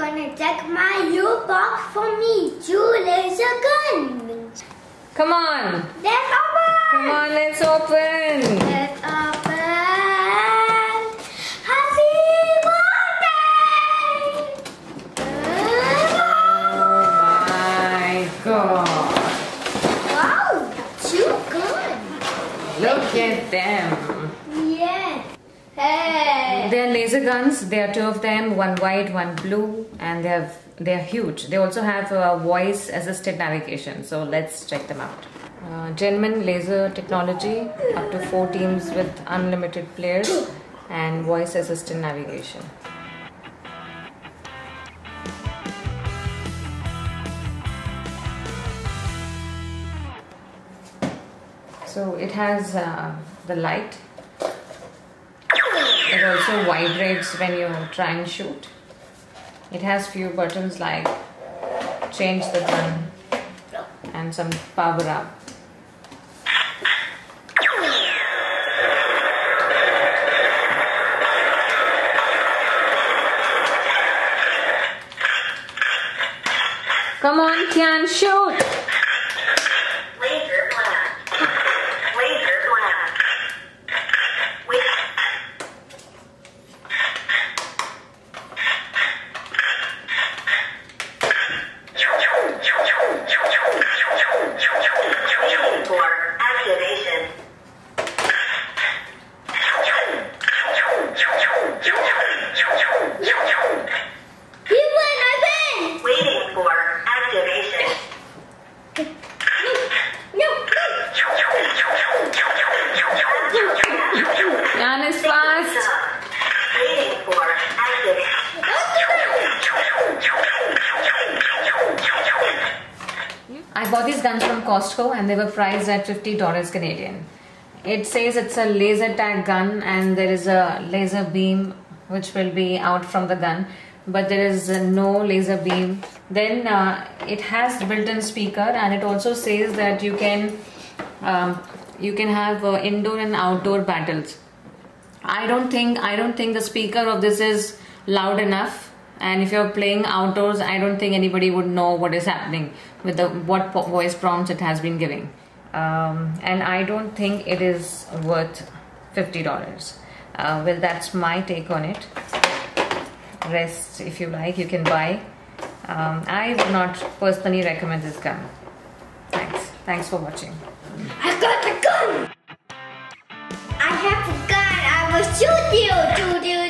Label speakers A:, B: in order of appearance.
A: gonna check my new box for me. Two laser guns.
B: Come on.
A: Let's open.
B: Come on, let's open.
A: Let's open. Happy birthday.
B: Oh my god.
A: Wow, too good.
B: Look at them.
A: Yes. Hey.
B: They're laser guns. There are two of them, one white, one blue, and they have they are huge. They also have voice assisted navigation. So let's check them out. Uh, Genman laser technology, up to four teams with unlimited players and voice assisted navigation. So it has uh, the light. It also vibrates when you try and shoot. It has few buttons like change the gun and some power up. Come on, Kian, shoot!
C: Laser blast. Laser blast. Wait. Waiting for activation.
A: You win, I win.
C: Waiting for activation.
A: No,
B: Kian is fast!
C: Waiting for activation.
B: Bought these guns from Costco and they were priced at $50 Canadian. It says it's a laser tag gun and there is a laser beam which will be out from the gun but there is no laser beam. Then uh, it has built-in speaker and it also says that you can um, you can have uh, indoor and outdoor battles. I don't think I don't think the speaker of this is loud enough. And if you're playing outdoors, I don't think anybody would know what is happening with the what voice prompts it has been giving. Um, and I don't think it is worth fifty dollars. Uh, well, that's my take on it. Rest, if you like, you can buy. Um, I would not personally recommend this gun. Thanks. Thanks for watching.
A: I got the gun. I have the gun. I will shoot you, Juju.